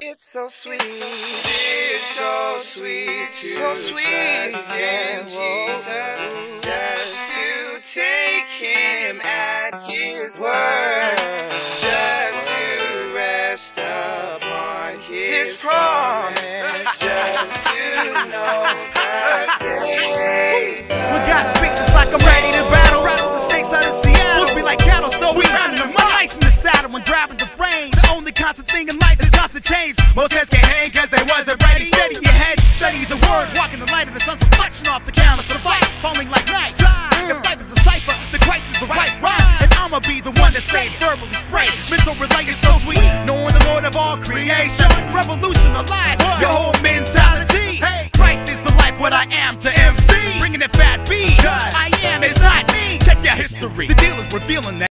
It's so sweet. It's so sweet to So sweet, trust in. Jesus, just to take Him at His word, just to rest upon His promise. just to know The constant thing in life is constant change. Most heads can't hang cause they wasn't ready. Steady your head, study the word. Walk in the light of the sun's reflection off the canvas of light. Falling like night. If life is a cipher, the Christ is the right rhyme. And I'ma be the one to say verbally spray. Mental relate is so sweet. Knowing the Lord of all creation. Revolutionize your whole mentality. Hey, Christ is the life, what I am to MC. Bringing it fat B. I am is not me. Check your history. The deal is revealing that.